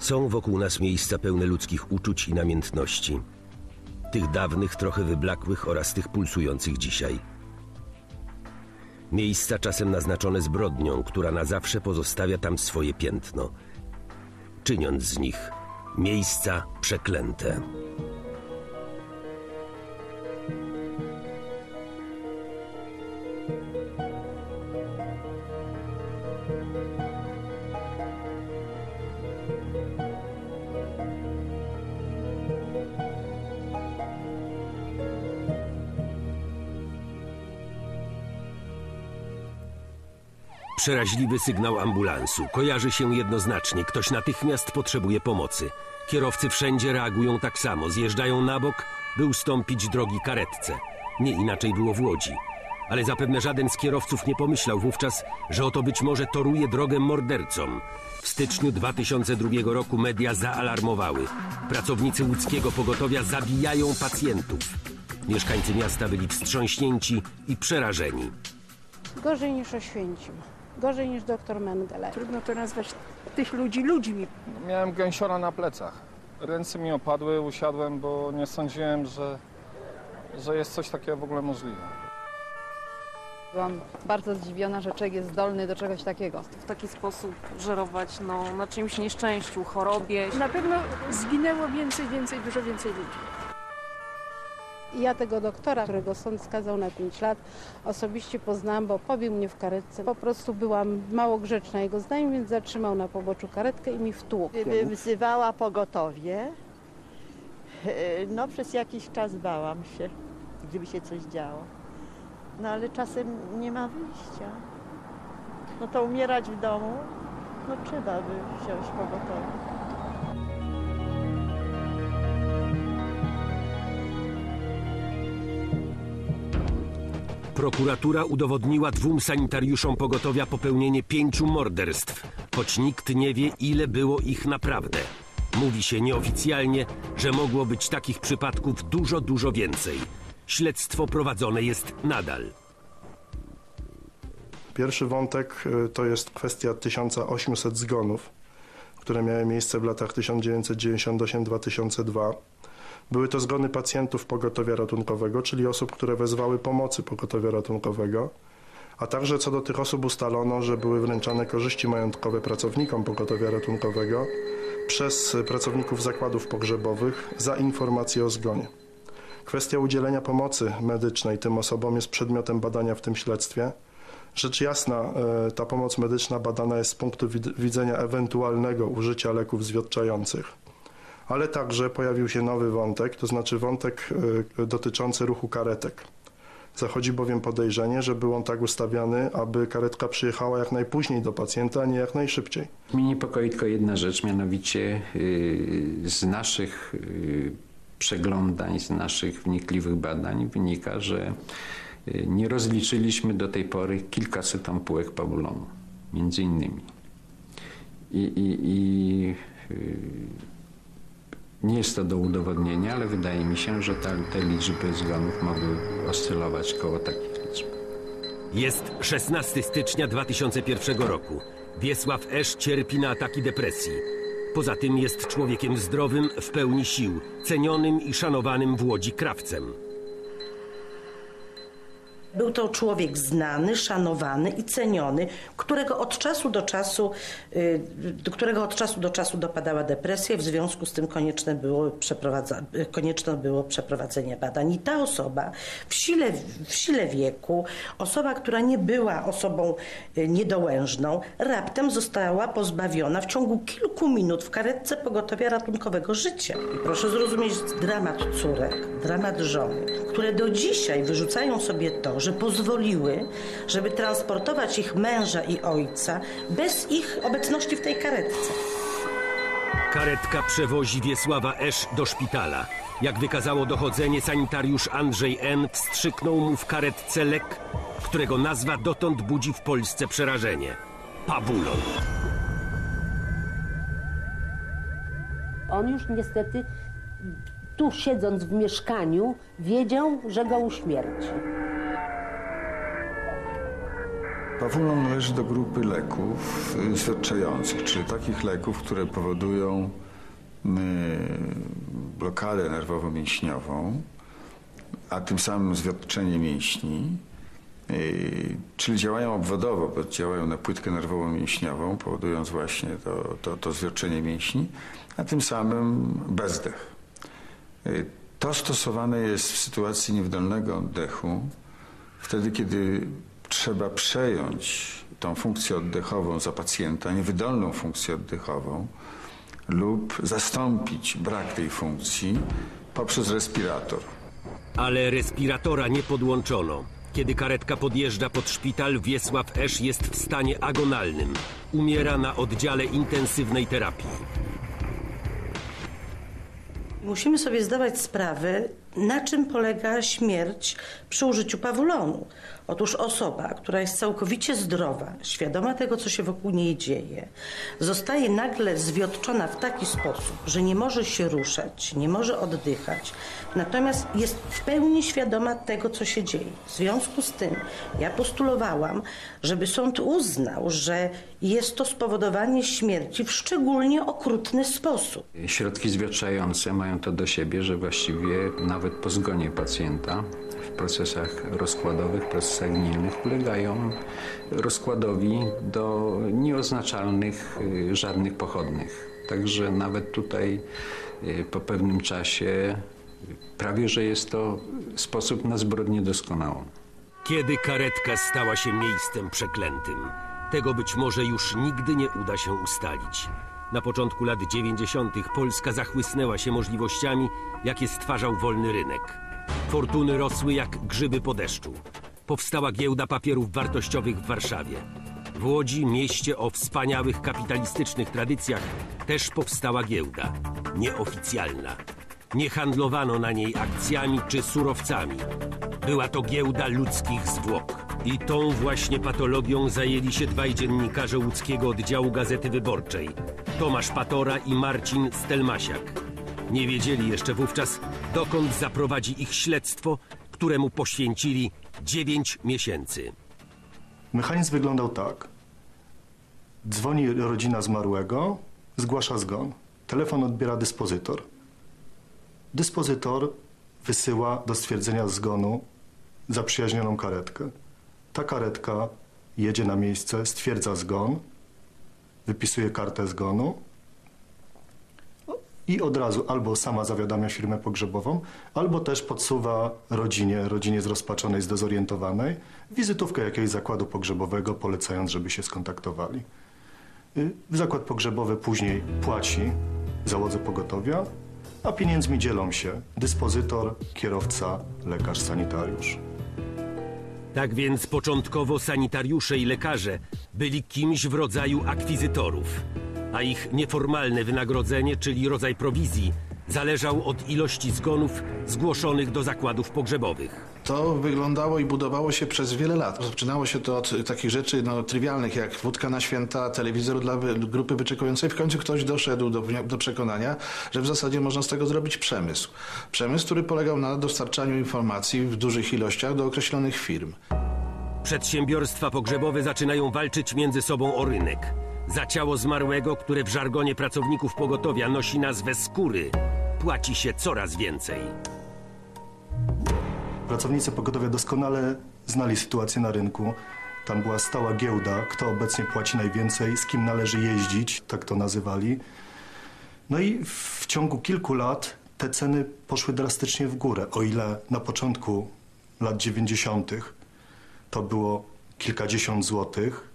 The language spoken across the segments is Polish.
Są wokół nas miejsca pełne ludzkich uczuć i namiętności. Tych dawnych, trochę wyblakłych oraz tych pulsujących dzisiaj. Miejsca czasem naznaczone zbrodnią, która na zawsze pozostawia tam swoje piętno, czyniąc z nich miejsca przeklęte. Przeraźliwy sygnał ambulansu. Kojarzy się jednoznacznie. Ktoś natychmiast potrzebuje pomocy. Kierowcy wszędzie reagują tak samo. Zjeżdżają na bok, by ustąpić drogi karetce. Nie inaczej było w Łodzi. Ale zapewne żaden z kierowców nie pomyślał wówczas, że oto być może toruje drogę mordercom. W styczniu 2002 roku media zaalarmowały. Pracownicy łódzkiego pogotowia zabijają pacjentów. Mieszkańcy miasta byli wstrząśnięci i przerażeni. Gorzej niż Oświęcim. Gorzej niż doktor Mengele. Trudno to nazwać tych ludzi ludźmi. Miałem gęsiora na plecach. Ręce mi opadły, usiadłem, bo nie sądziłem, że, że jest coś takiego w ogóle możliwe. Byłam bardzo zdziwiona, że człowiek jest zdolny do czegoś takiego. w taki sposób żerować no, na czymś nieszczęściu, chorobie. Na pewno zginęło więcej, więcej, dużo więcej ludzi. I ja tego doktora, którego sąd skazał na 5 lat, osobiście poznałam, bo pobił mnie w karetce. Po prostu byłam mało grzeczna jego zdaniem, więc zatrzymał na poboczu karetkę i mi wtłukł. Wzywała pogotowie, e, no przez jakiś czas bałam się, gdyby się coś działo. No ale czasem nie ma wyjścia. No to umierać w domu, no trzeba by wziąć pogotowie. Prokuratura udowodniła dwóm sanitariuszom pogotowia popełnienie pięciu morderstw, choć nikt nie wie, ile było ich naprawdę. Mówi się nieoficjalnie, że mogło być takich przypadków dużo, dużo więcej. Śledztwo prowadzone jest nadal. Pierwszy wątek y, to jest kwestia 1800 zgonów, które miały miejsce w latach 1998-2002. Były to zgony pacjentów pogotowia ratunkowego, czyli osób, które wezwały pomocy pogotowia ratunkowego, a także co do tych osób ustalono, że były wręczane korzyści majątkowe pracownikom pogotowia ratunkowego przez pracowników zakładów pogrzebowych za informacje o zgonie. Kwestia udzielenia pomocy medycznej tym osobom jest przedmiotem badania w tym śledztwie. Rzecz jasna, e, ta pomoc medyczna badana jest z punktu wid- widzenia ewentualnego użycia leków zwodczających. Ale także pojawił się nowy wątek, to znaczy wątek e, dotyczący ruchu karetek. Zachodzi bowiem podejrzenie, że był on tak ustawiany, aby karetka przyjechała jak najpóźniej do pacjenta, a nie jak najszybciej. Mnie niepokoi tylko jedna rzecz, mianowicie yy, z naszych yy, przeglądań, z naszych wnikliwych badań wynika, że yy, nie rozliczyliśmy do tej pory kilkaset ampułek pabulomu, między innymi. I, i, i nie jest to do udowodnienia, ale wydaje mi się, że ta, te liczby zgonów mogły oscylować koło takich liczb. Jest 16 stycznia 2001 roku. Wiesław Esz cierpi na ataki depresji. Poza tym jest człowiekiem zdrowym, w pełni sił, cenionym i szanowanym w Łodzi krawcem. Był to człowiek znany, szanowany i ceniony, którego od czasu do czasu, y, którego od czasu do czasu dopadała depresja, w związku z tym konieczne było, przeprowadza, konieczne było przeprowadzenie badań. I ta osoba w sile, w sile wieku, osoba, która nie była osobą y, niedołężną, raptem została pozbawiona w ciągu kilku minut w karetce pogotowia ratunkowego życia. I proszę zrozumieć dramat córek, dramat żony, które do dzisiaj wyrzucają sobie to, że pozwoliły, żeby transportować ich męża i ojca bez ich obecności w tej karetce. Karetka przewozi Wiesława Esz do szpitala. Jak wykazało dochodzenie, sanitariusz Andrzej N. wstrzyknął mu w karetce lek, którego nazwa dotąd budzi w Polsce przerażenie. Pabulon. On już niestety, tu siedząc w mieszkaniu, wiedział, że go uśmierci. Pawulon należy do grupy leków y, świadczających, czyli takich leków, które powodują y, blokadę nerwowo-mięśniową, a tym samym zwiotczenie mięśni, y, czyli działają obwodowo, bo działają na płytkę nerwowo-mięśniową, powodując właśnie to, to, to zwiotczenie mięśni, a tym samym bezdech. Y, To stosowane jest w sytuacji niewydolnego oddechu, wtedy kiedy trzeba przejąć tą funkcję oddechową za pacjenta, niewydolną funkcję oddechową, lub zastąpić brak tej funkcji poprzez respirator. Ale respiratora nie podłączono. Kiedy karetka podjeżdża pod szpital, Wiesław Esz jest w stanie agonalnym. Umiera na oddziale intensywnej terapii. Musimy sobie zdawać sprawę, na czym polega śmierć przy użyciu pawulonu. Otóż osoba, która jest całkowicie zdrowa, świadoma tego, co się wokół niej dzieje, zostaje nagle zwiotczona w taki sposób, że nie może się ruszać, nie może oddychać, natomiast jest w pełni świadoma tego, co się dzieje. W związku z tym ja postulowałam, żeby sąd uznał, że jest to spowodowanie śmierci w szczególnie okrutny sposób. Środki zwietrzające mają to do siebie, że właściwie nawet po zgonie pacjenta w procesach rozkładowych, procesach gnilnych ulegają rozkładowi do nieoznaczalnych y, żadnych pochodnych. Także nawet tutaj y, po pewnym czasie prawie, że jest to sposób na zbrodnię doskonałą. Kiedy karetka stała się miejscem przeklętym, tego być może już nigdy nie uda się ustalić. Na początku lat 90. Polska zachłysnęła się możliwościami, jakie stwarzał wolny rynek. Fortuny rosły jak grzyby po deszczu. Powstała giełda papierów wartościowych w Warszawie. W Łodzi, mieście o wspaniałych kapitalistycznych tradycjach, też powstała giełda. Nieoficjalna. Nie handlowano na niej akcjami czy surowcami. Była to giełda ludzkich zwłok. I tą właśnie patologią zajęli się dwaj dziennikarze łódzkiego oddziału Gazety Wyborczej. Tomasz Patora i Marcin Stelmasiak. Nie wiedzieli jeszcze wówczas, dokąd zaprowadzi ich śledztwo, któremu poświęcili 9 miesięcy. Mechanizm wyglądał tak. Dzwoni rodzina zmarłego, zgłasza zgon. Telefon odbiera dyspozytor. Dyspozytor wysyła do stwierdzenia zgonu zaprzyjaźnioną karetkę. Ta karetka jedzie na miejsce, stwierdza zgon, wypisuje kartę zgonu i od razu albo sama zawiadamia firmę pogrzebową, albo też podsuwa rodzinie, rodzinie zrozpaczonej, zdezorientowanej, wizytówkę jakiegoś zakładu pogrzebowego, polecając, żeby się skontaktowali. Y, Zakład pogrzebowy później płaci załodze pogotowia, a pieniędzmi dzielą się dyspozytor, kierowca, lekarz, sanitariusz. Tak więc początkowo sanitariusze i lekarze byli kimś w rodzaju akwizytorów, a ich nieformalne wynagrodzenie, czyli rodzaj prowizji, zależał od ilości zgonów zgłoszonych do zakładów pogrzebowych. To wyglądało i budowało się przez wiele lat. Zaczynało się to od takich rzeczy no, trywialnych jak wódka na święta, telewizor dla grupy wyczekującej. W końcu ktoś doszedł do, do przekonania, że w zasadzie można z tego zrobić przemysł. Przemysł, który polegał na dostarczaniu informacji w dużych ilościach do określonych firm. Przedsiębiorstwa pogrzebowe zaczynają walczyć między sobą o rynek. Za ciało zmarłego, które w żargonie pracowników pogotowia nosi nazwę skóry, płaci się coraz więcej. Pracownicy pogotowia doskonale znali sytuację na rynku. Tam była stała giełda, kto obecnie płaci najwięcej, z kim należy jeździć, tak to nazywali. No i w ciągu kilku lat te ceny poszły drastycznie w górę. O ile na początku lat 90. to było kilkadziesiąt złotych,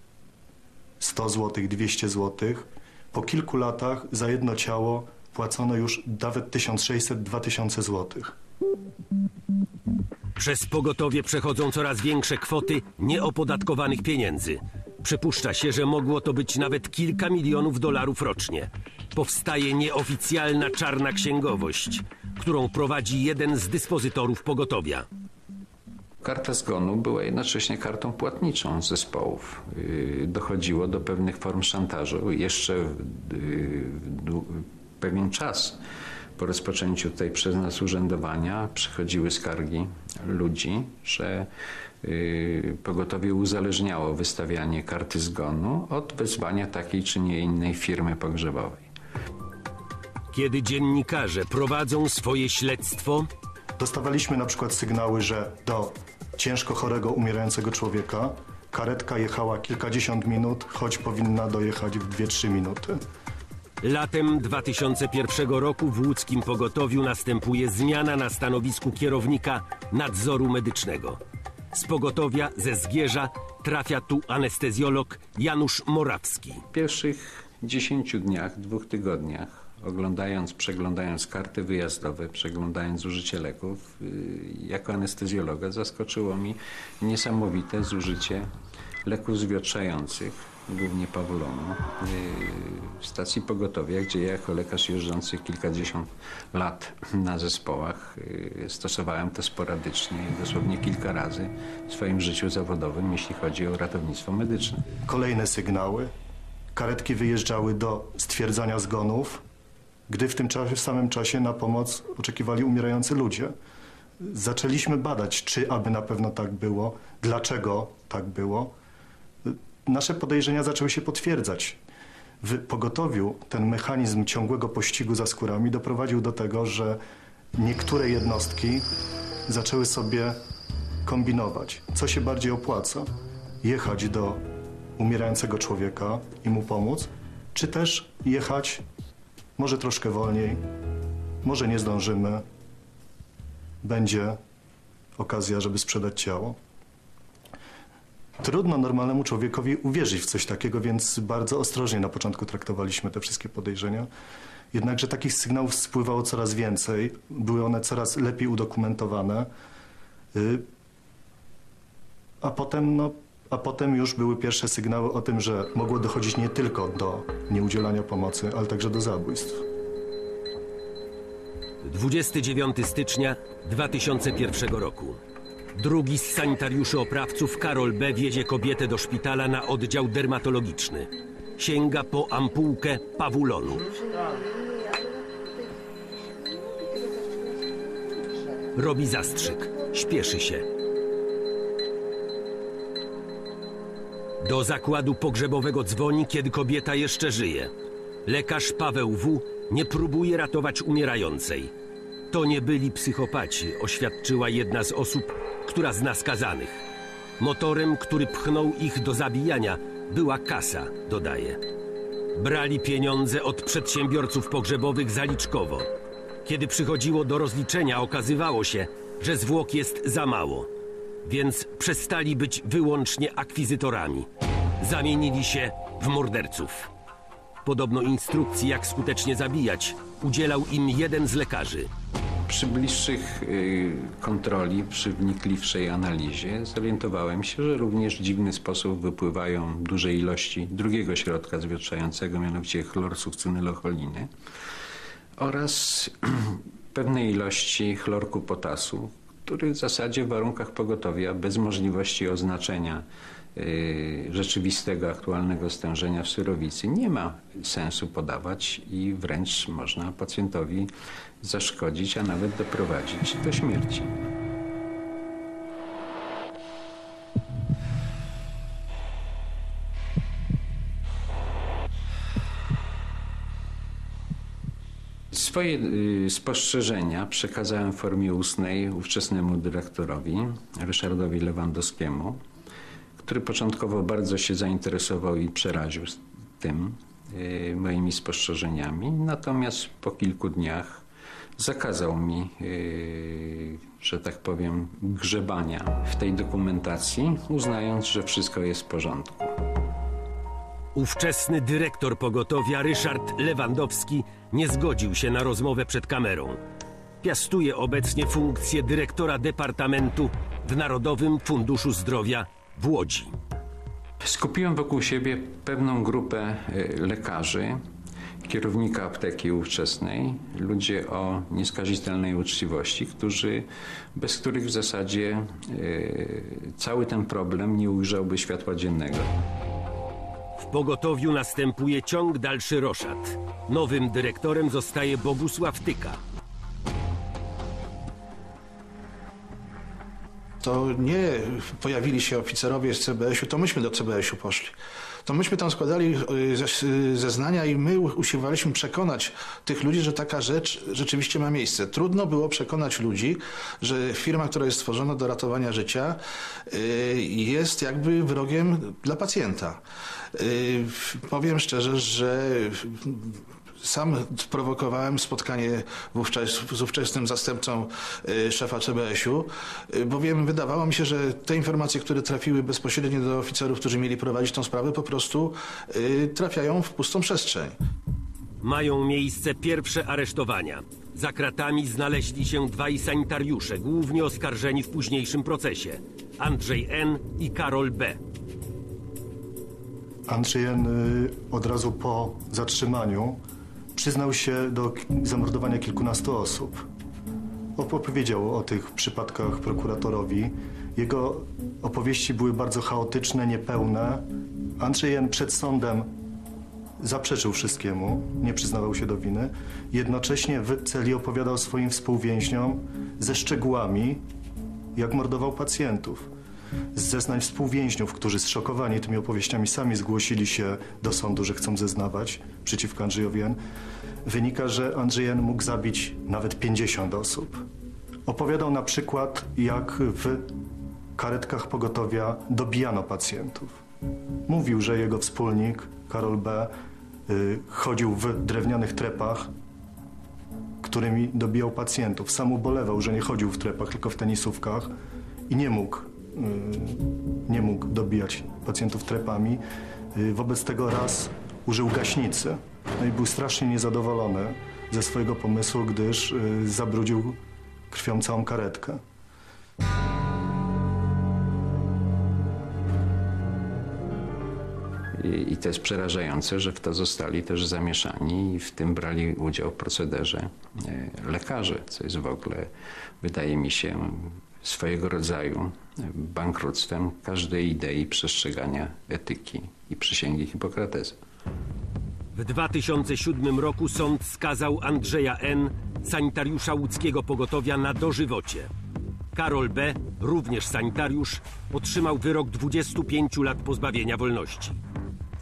100 złotych, 200 złotych, po kilku latach za jedno ciało płacono już nawet 1600-2000 złotych. Przez pogotowie przechodzą coraz większe kwoty nieopodatkowanych pieniędzy. Przypuszcza się, że mogło to być nawet kilka milionów dolarów rocznie. Powstaje nieoficjalna czarna księgowość, którą prowadzi jeden z dyspozytorów pogotowia. Karta zgonu była jednocześnie kartą płatniczą zespołów. Yy, Dochodziło do pewnych form szantażu. Jeszcze w, yy, w pewien czas po rozpoczęciu tutaj przez nas urzędowania przychodziły skargi ludzi, że y, pogotowie uzależniało wystawianie karty zgonu od wezwania takiej czy nie innej firmy pogrzebowej. Kiedy dziennikarze prowadzą swoje śledztwo, Dostawaliśmy na przykład sygnały, że do ciężko chorego, umierającego człowieka karetka jechała kilkadziesiąt minut, choć powinna dojechać w 2-3 minuty. latem 2001 roku w łódzkim pogotowiu następuje zmiana na stanowisku kierownika nadzoru medycznego. Z pogotowia ze Zgierza trafia tu anestezjolog Janusz Morawski. W pierwszych 10 dniach, dwóch tygodniach, oglądając, przeglądając karty wyjazdowe, przeglądając zużycie leków, y, jako anestezjologa zaskoczyło mi niesamowite zużycie leków zwietrzających, głównie pawulonu, y, w stacji pogotowia, gdzie ja jako lekarz jeżdżący kilkadziesiąt lat na zespołach y, stosowałem to sporadycznie dosłownie kilka razy w swoim życiu zawodowym, jeśli chodzi o ratownictwo medyczne. Kolejne sygnały. Karetki wyjeżdżały do stwierdzania zgonów, gdy w tym czasie, w samym czasie na pomoc oczekiwali umierający ludzie. Zaczęliśmy badać, czy aby na pewno tak było, dlaczego tak było. Nasze podejrzenia zaczęły się potwierdzać. W pogotowiu ten mechanizm ciągłego pościgu za skórami doprowadził do tego, że niektóre jednostki zaczęły sobie kombinować, co się bardziej opłaca. Jechać do umierającego człowieka i mu pomóc, czy też jechać może troszkę wolniej, może nie zdążymy, będzie okazja, żeby sprzedać ciało. Trudno normalnemu człowiekowi uwierzyć w coś takiego, więc bardzo ostrożnie na początku traktowaliśmy te wszystkie podejrzenia. Jednakże takich sygnałów spływało coraz więcej, były one coraz lepiej udokumentowane. Y, A potem, no, a potem już były pierwsze sygnały o tym, że mogło dochodzić nie tylko do nieudzielania pomocy, ale także do zabójstw. 29 stycznia 2001 roku. Drugi z sanitariuszy oprawców, Karol B., wiezie kobietę do szpitala na oddział dermatologiczny. Sięga po ampułkę pawulonu. Robi zastrzyk. Śpieszy się. Do zakładu pogrzebowego dzwoni, kiedy kobieta jeszcze żyje. Lekarz Paweł W. nie próbuje ratować umierającej. To nie byli psychopaci, oświadczyła jedna z osób, która zna skazanych. Motorem, który pchnął ich do zabijania, była kasa, dodaje. Brali pieniądze od przedsiębiorców pogrzebowych zaliczkowo. Kiedy przychodziło do rozliczenia, okazywało się, że zwłok jest za mało, więc przestali być wyłącznie akwizytorami. Zamienili się w morderców. Podobno instrukcji, jak skutecznie zabijać, udzielał im jeden z lekarzy. Przy bliższych y, kontroli, przy wnikliwszej analizie zorientowałem się, że również w dziwny sposób wypływają duże ilości drugiego środka zwietrzającego, mianowicie chlorsucynylocholiny oraz pewnej ilości chlorku potasu, który w zasadzie w warunkach pogotowia bez możliwości oznaczenia y, rzeczywistego, aktualnego stężenia w surowicy nie ma sensu podawać i wręcz można pacjentowi zaszkodzić, a nawet doprowadzić do śmierci. Swoje y, spostrzeżenia przekazałem w formie ustnej ówczesnemu dyrektorowi, Ryszardowi Lewandowskiemu, który początkowo bardzo się zainteresował i przeraził tym y, moimi spostrzeżeniami. Natomiast po kilku dniach zakazał mi, y, że tak powiem, grzebania w tej dokumentacji, uznając, że wszystko jest w porządku. Ówczesny dyrektor pogotowia Ryszard Lewandowski nie zgodził się na rozmowę przed kamerą. Piastuje obecnie funkcję dyrektora departamentu w Narodowym Funduszu Zdrowia w Łodzi. Skupiłem wokół siebie pewną grupę y, lekarzy, kierownika apteki ówczesnej, ludzie o nieskazitelnej uczciwości, którzy, bez których w zasadzie y, cały ten problem nie ujrzałby światła dziennego. Pogotowiu następuje ciąg dalszy roszad. Nowym dyrektorem zostaje Bogusław Tyka. to nie pojawili się oficerowie z CBS-u, to myśmy do CBS-u poszli. To myśmy tam składali y, y, zeznania i my usiłowaliśmy przekonać tych ludzi, że taka rzecz rzeczywiście ma miejsce. Trudno było przekonać ludzi, że firma, która jest stworzona do ratowania życia, y, jest jakby wrogiem dla pacjenta. Powiem szczerze, że sam sprowokowałem spotkanie wówczas z ówczesnym zastępcą y, szefa CBS-u, y, bowiem wydawało mi się, że te informacje, które trafiły bezpośrednio do oficerów, którzy mieli prowadzić tą sprawę, po prostu y, trafiają w pustą przestrzeń. Mają miejsce pierwsze aresztowania. Za kratami znaleźli się dwaj sanitariusze, głównie oskarżeni w późniejszym procesie. Andrzej N. i Karol B. Andrzej N. y, od razu po zatrzymaniu przyznał się do zamordowania kilkunastu osób. Op- Opowiedział o tych przypadkach prokuratorowi. Jego opowieści były bardzo chaotyczne, niepełne. Andrzej N. przed sądem zaprzeczył wszystkiemu, nie przyznawał się do winy. Jednocześnie w celi opowiadał swoim współwięźniom ze szczegółami, jak mordował pacjentów. Z zeznań współwięźniów, którzy zszokowani tymi opowieściami sami zgłosili się do sądu, że chcą zeznawać przeciwko Andrzejowi N., wynika, że Andrzej N. mógł zabić nawet 50 osób. Opowiadał na przykład, jak w karetkach pogotowia dobijano pacjentów. Mówił, że jego wspólnik, Karol B., y, chodził w drewnianych trepach, którymi dobijał pacjentów. Sam ubolewał, że nie chodził w trepach, tylko w tenisówkach i nie mógł, nie mógł dobijać pacjentów trepami. Y, Wobec tego raz użył gaśnicy. No i był strasznie niezadowolony ze swojego pomysłu, gdyż y, zabrudził krwią całą karetkę. I, to jest przerażające, że w to zostali też zamieszani i w tym brali udział w procederze lekarze, co jest w ogóle, wydaje mi się, swojego rodzaju bankructwem każdej idei przestrzegania etyki i przysięgi Hipokratesa. W 2007 roku sąd skazał Andrzeja N., sanitariusza łódzkiego pogotowia, na dożywocie. Karol B., również sanitariusz, otrzymał wyrok 25 lat pozbawienia wolności.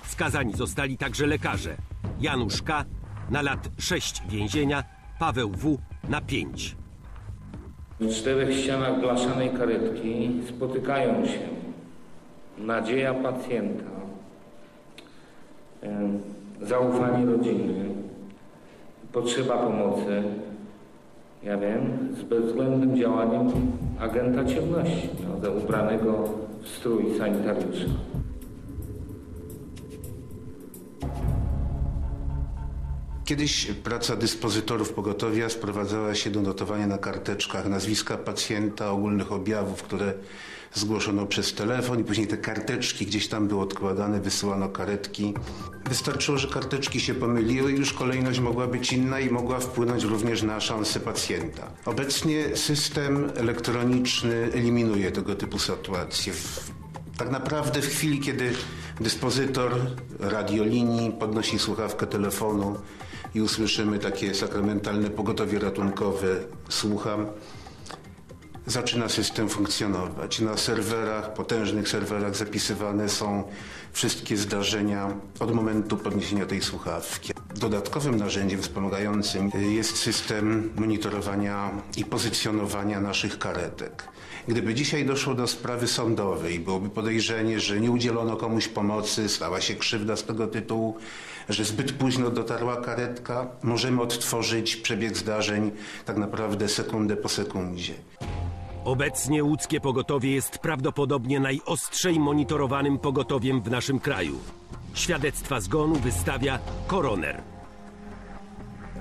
Skazani zostali także lekarze. Janusz K. na lat 6 więzienia, Paweł W. na 5. W czterech ścianach blaszanej karetki spotykają się nadzieja pacjenta, zaufanie rodziny, potrzeba pomocy, ja wiem, z bezwzględnym działaniem agenta ciemności, no, ubranego w strój sanitariusza. Kiedyś praca dyspozytorów pogotowia sprowadzała się do notowania na karteczkach nazwiska pacjenta, ogólnych objawów, które zgłoszono przez telefon i później te karteczki gdzieś tam były odkładane, wysyłano karetki. Wystarczyło, że karteczki się pomyliły i już kolejność mogła być inna i mogła wpłynąć również na szanse pacjenta. Obecnie system elektroniczny eliminuje tego typu sytuacje. Tak naprawdę w chwili, kiedy dyspozytor radiolinii podnosi słuchawkę telefonu i usłyszymy takie sakramentalne pogotowie ratunkowe, słucham, zaczyna system funkcjonować. Na serwerach, potężnych serwerach zapisywane są wszystkie zdarzenia od momentu podniesienia tej słuchawki. Dodatkowym narzędziem wspomagającym jest system monitorowania i pozycjonowania naszych karetek. Gdyby dzisiaj doszło do sprawy sądowej, byłoby podejrzenie, że nie udzielono komuś pomocy, stała się krzywda z tego tytułu, że zbyt późno dotarła karetka, możemy odtworzyć przebieg zdarzeń tak naprawdę sekundę po sekundzie. Obecnie łódzkie pogotowie jest prawdopodobnie najostrzej monitorowanym pogotowiem w naszym kraju. Świadectwa zgonu wystawia koroner.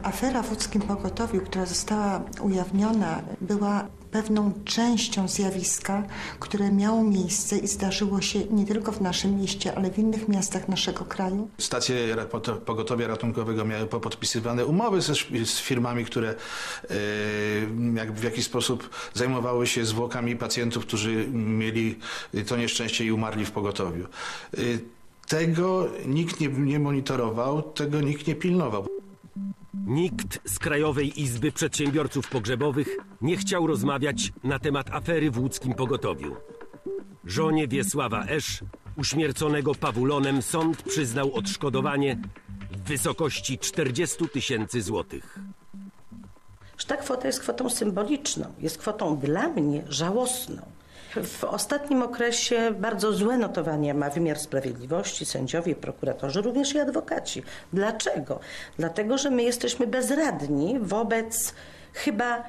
Afera w łódzkim pogotowiu, która została ujawniona, była pewną częścią zjawiska, które miało miejsce i zdarzyło się nie tylko w naszym mieście, ale w innych miastach naszego kraju. Stacje pogotowia ratunkowego miały podpisywane umowy sz- z firmami, które e, jak, w jakiś sposób zajmowały się zwłokami pacjentów, którzy mieli to nieszczęście i umarli w pogotowiu. E, Tego nikt nie, nie monitorował, tego nikt nie pilnował. Nikt z Krajowej Izby Przedsiębiorców Pogrzebowych nie chciał rozmawiać na temat afery w łódzkim pogotowiu. Żonie Wiesława Esz, uśmierconego pawulonem, sąd przyznał odszkodowanie w wysokości 40 tysięcy złotych. że ta kwota jest kwotą symboliczną, jest kwotą dla mnie żałosną. W ostatnim okresie bardzo złe notowania ma wymiar sprawiedliwości, sędziowie, prokuratorzy, również i adwokaci. Dlaczego? Dlatego, że my jesteśmy bezradni wobec chyba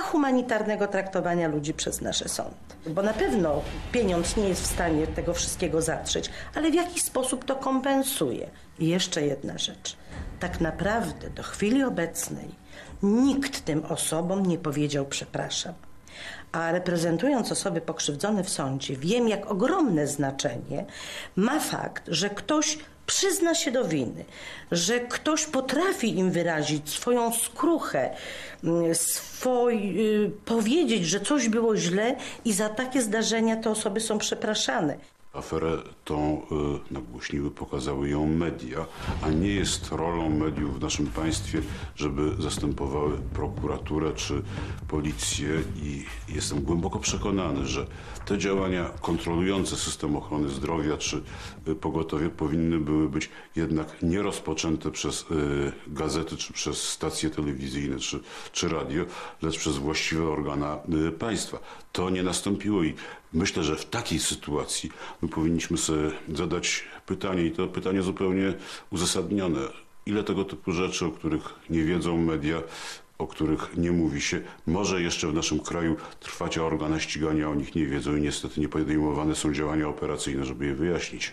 ahumanitarnego traktowania ludzi przez nasze sądy. Bo na pewno pieniądz nie jest w stanie tego wszystkiego zatrzeć, ale w jaki sposób to kompensuje? I jeszcze jedna rzecz. Tak naprawdę do chwili obecnej nikt tym osobom nie powiedział przepraszam. A reprezentując osoby pokrzywdzone w sądzie, wiem, jak ogromne znaczenie ma fakt, że ktoś przyzna się do winy, że ktoś potrafi im wyrazić swoją skruchę, mm, swój, y, powiedzieć, że coś było źle i za takie zdarzenia te osoby są przepraszane. Aferę tą y, nagłośniły, pokazały ją media, a nie jest rolą mediów w naszym państwie, żeby zastępowały prokuraturę czy policję i jestem głęboko przekonany, że te działania kontrolujące system ochrony zdrowia czy y, pogotowie powinny były być jednak nie rozpoczęte przez y, gazety czy przez stacje telewizyjne czy, czy radio, lecz przez właściwe organa państwa. To nie nastąpiło i myślę, że w takiej sytuacji my powinniśmy sobie zadać pytanie i to pytanie zupełnie uzasadnione. Ile tego typu rzeczy, o których nie wiedzą media, o których nie mówi się, może jeszcze w naszym kraju trwać, a organy ścigania o nich nie wiedzą i niestety nie podejmowane są działania operacyjne, żeby je wyjaśnić.